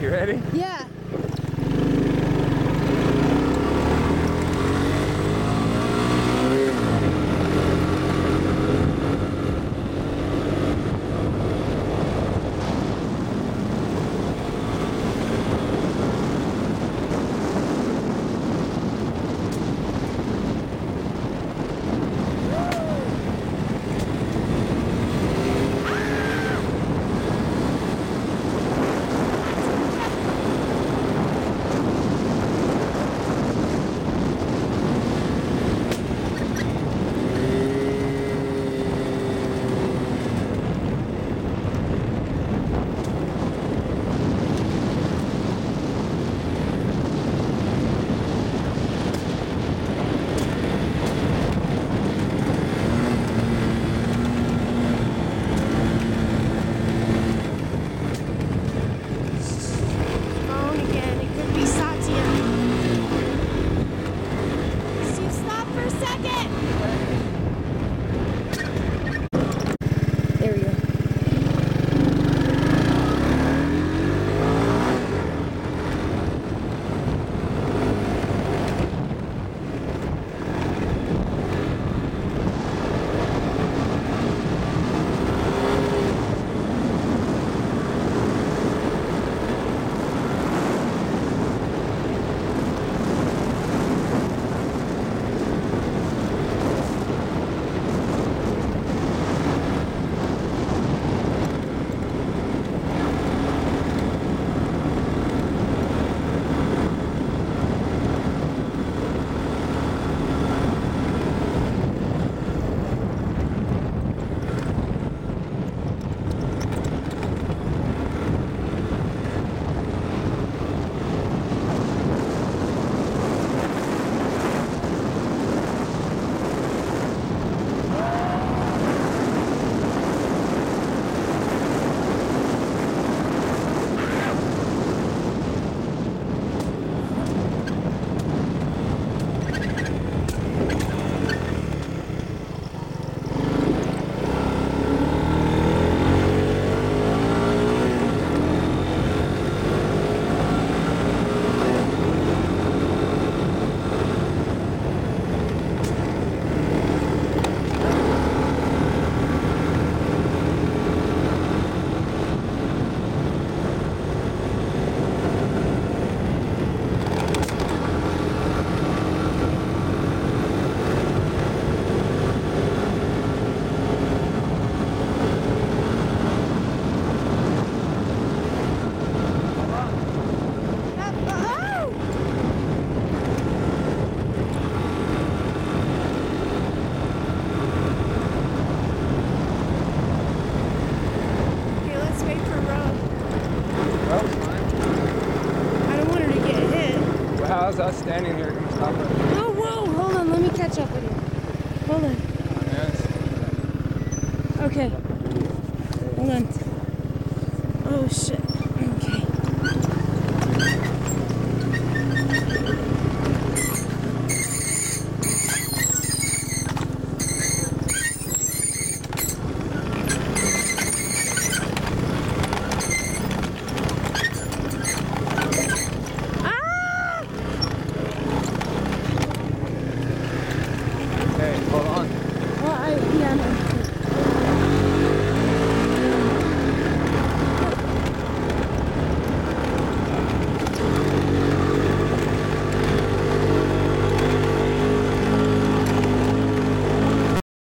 You ready? Yeah. Us standing here gonna stop? Oh, whoa, hold on. Let me catch up with you. Hold on. Okay. Hold on. Oh, shit.